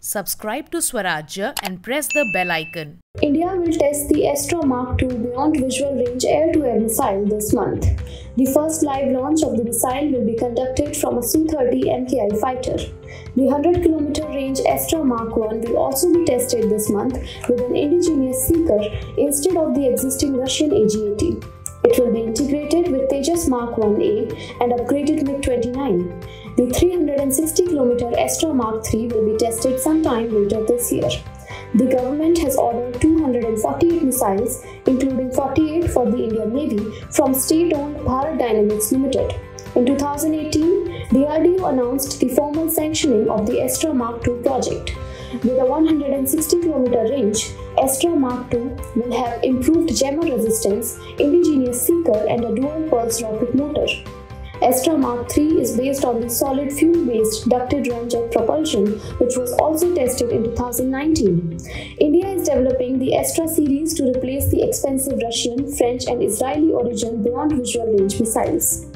Subscribe to Swarajya and press the bell icon. India will test the Astra Mark II Beyond Visual Range air to air missile this month. The first live launch of the missile will be conducted from a Su 30 MKI fighter. The 100 km range Astra Mark I will also be tested this month with an indigenous seeker instead of the existing Russian AGAT. It will be integrated Mark 1A and upgraded MiG 29. The 360 km Astra Mark III will be tested sometime later this year. The government has ordered 248 missiles, including 48 for the Indian Navy, from state-owned Bharat Dynamics Limited. In 2018, the DRDO announced the formal sanctioning of the Astra Mark II project. With a 160 km range, Astra Mark II will have improved jammer resistance, indigenous seeker, and a dual pulse rocket motor. Astra Mark III is based on the solid fuel-based ducted ramjet propulsion, which was also tested in 2019. India is developing the Astra series to replace the expensive Russian, French, and Israeli origin beyond visual range missiles.